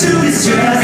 to distress.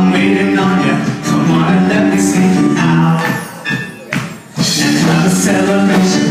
I'm waiting on you. Come on and let me sing out. And have a celebration.